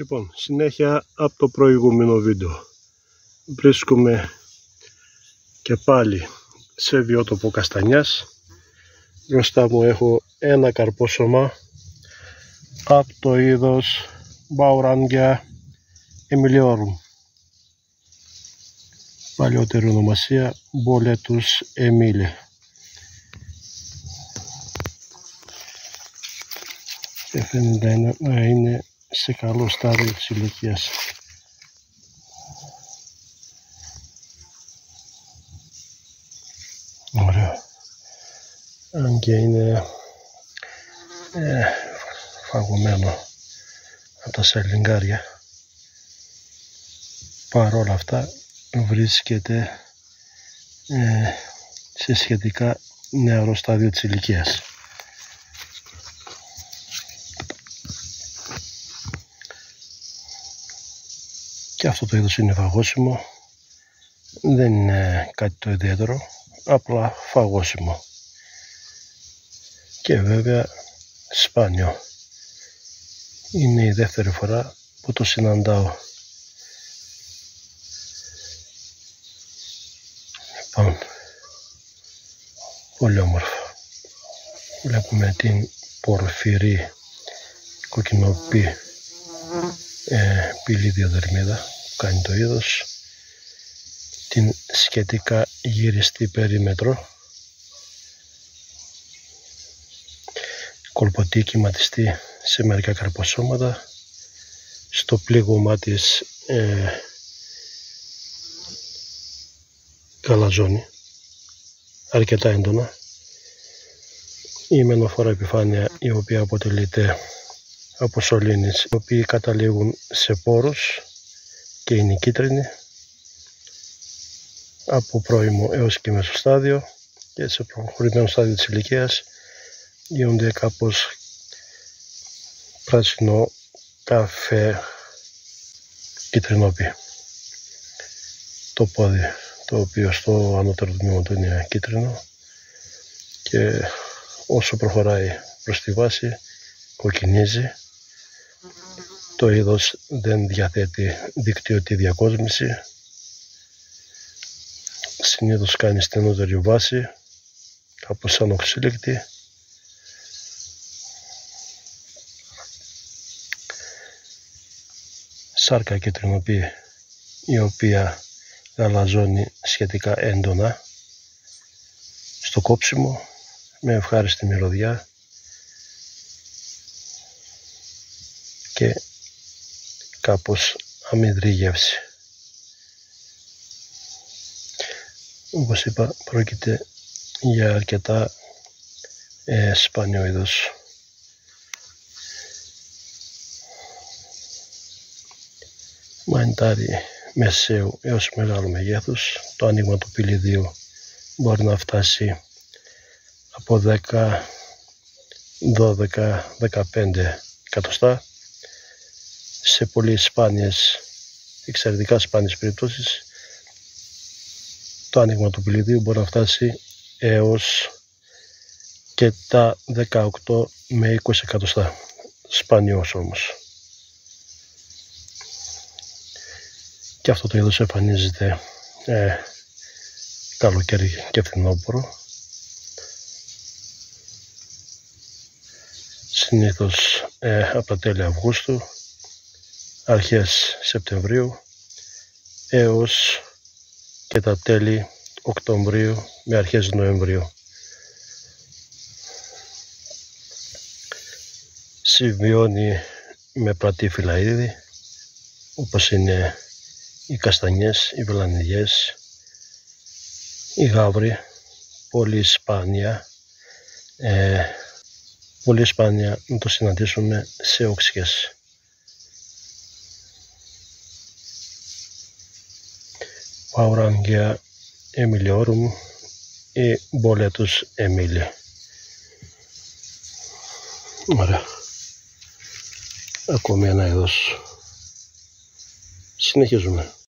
Λοιπόν, συνέχεια από το προηγούμενο βίντεο. Βρίσκομαι και πάλι σε βιότοπο καστανιάς. Μπροστά μου έχω ένα καρπόσωμα από το είδος Μπαουράνγκια Εμιλιόρου. Παλιότερη ονομασία Μπολέτους Εμίλη. Και φαίνεται να είναι σε καλό στάδιο της ηλικίας. Ωραίο. Αν και είναι ε, φαγωμένο από τα σελιγκάρια. Παρόλα αυτά βρίσκεται ε, σε σχετικά νεαρό στάδιο της ηλικίας. Αυτό το είδος είναι φαγόσιμο. Δεν είναι κάτι το ιδιαίτερο απλά φαγόσιμο. Και βέβαια σπάνιο. Είναι η δεύτερη φορά που το συναντάω. Λοιπόν πολύ όμορφο. Βλέπουμε την πορφυρή κοκκινοπή ε, πύλη διαδερμίδα που κάνει το είδος την σχετικά γυριστή περίμετρο. Κολποτή κυματιστή σε μερικά καρποσώματα. Στο πλήγωμά της ε, καλαζόνη αρκετά έντονα. Η μενοφόρα επιφάνεια η οποία αποτελείται από σωλήνες οι οποίοι καταλήγουν σε πόρους και είναι κίτρινοι από πρώιμο έως και μέσο στάδιο και σε προχωρημένο στάδιο της ηλικίας γίνονται κάπως πράσινο καφέ κίτρινόπι το πόδι το οποίο στο ανώτερο τμήμα του είναι κίτρινο και όσο προχωράει προς τη βάση κοκκινίζει το είδος δεν διαθέτει δικτυωτή διακόσμηση. Συνήθως κάνει στενότερη βάση, κάπως σαν οξύλεκτη. Σάρκα κεντρινοπή η οποία γαλαζώνει σχετικά έντονα στο κόψιμο με ευχάριστη μυρωδιά και κάπως αμυδρή γεύση. Όπως είπα πρόκειται για αρκετά ε, σπάνιο είδος. Μανιτάρι μεσαίου έως μεγάλου μεγέθους. Το άνοιγμα του πυλιδίου μπορεί να φτάσει από 10, 12, 15 εκατοστά σε πολύ σπάνιες, εξαιρετικά σπάνιες περιπτώσεις το άνοιγμα του πυλιδίου μπορεί να φτάσει έως και τα 18 με 20 εκατοστά. Σπάνιος όμως. Και αυτό το είδος εμφανίζεται ε, καλοκαίρι και φθινόπωρο. Συνήθως ε, από τα τέλη Αυγούστου αρχές Σεπτεμβρίου έως και τα τέλη Οκτωβρίου με αρχές Νοεμβρίου. Συμβιώνει με πρατήφυλλα είδη όπως είναι οι καστανιές, οι βελανιδιές, οι γάβροι, πολύ σπάνια, ε, πολύ σπάνια να το συναντήσουμε σε οξιές. Paurangia Emiliorum ή Boletus Emili. Ωραία. Ακόμη ένα είδος. Συνεχίζουμε.